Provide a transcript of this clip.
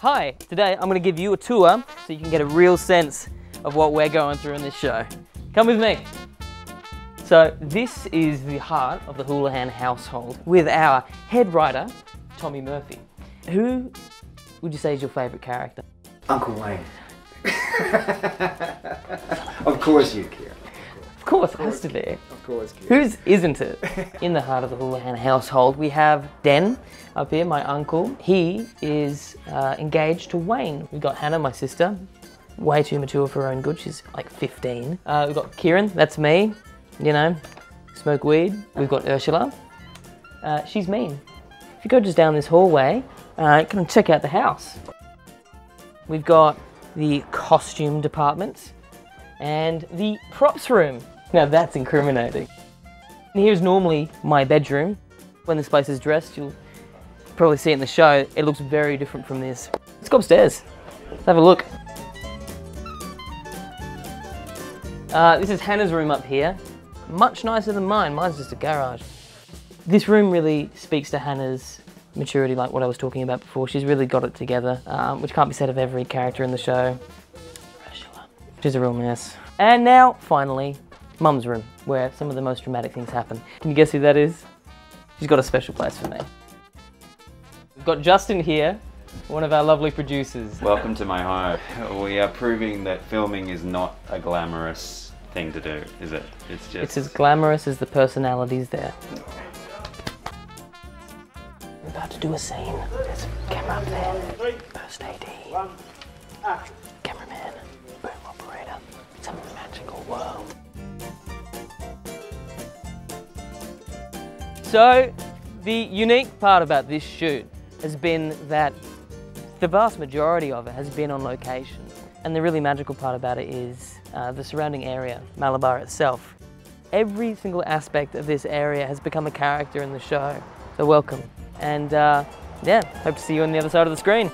Hi, today I'm going to give you a tour so you can get a real sense of what we're going through in this show. Come with me. So this is the heart of the Houlihan household with our head writer, Tommy Murphy. Who would you say is your favourite character? Uncle Wayne. of course you care. Of course, has to be. Of course, kid. Whose isn't it? In the heart of the Houlihan household, we have Den up here, my uncle. He is uh, engaged to Wayne. We've got Hannah, my sister, way too mature for her own good. She's like 15. Uh, we've got Ciaran, that's me, you know, smoke weed. We've got Ursula. Uh, she's mean. If you go just down this hallway, uh, you can check out the house. We've got the costume department and the props room. Now that's incriminating. Here's normally my bedroom. When this place is dressed, you'll probably see it in the show. It looks very different from this. Let's go upstairs. Let's have a look. Uh, this is Hannah's room up here. Much nicer than mine. Mine's just a garage. This room really speaks to Hannah's maturity, like what I was talking about before. She's really got it together, um, which can't be said of every character in the show. She's a real mess. And now, finally, Mum's room, where some of the most dramatic things happen. Can you guess who that is? She's got a special place for me. We've got Justin here, one of our lovely producers. Welcome to my home. We are proving that filming is not a glamorous thing to do, is it? It's just. It's as glamorous as the personalities there. We're about to do a scene. There's a camera up there. First AD. Cameraman. So, the unique part about this shoot has been that the vast majority of it has been on location. And the really magical part about it is uh, the surrounding area, Malabar itself. Every single aspect of this area has become a character in the show. So welcome. And uh, yeah, hope to see you on the other side of the screen.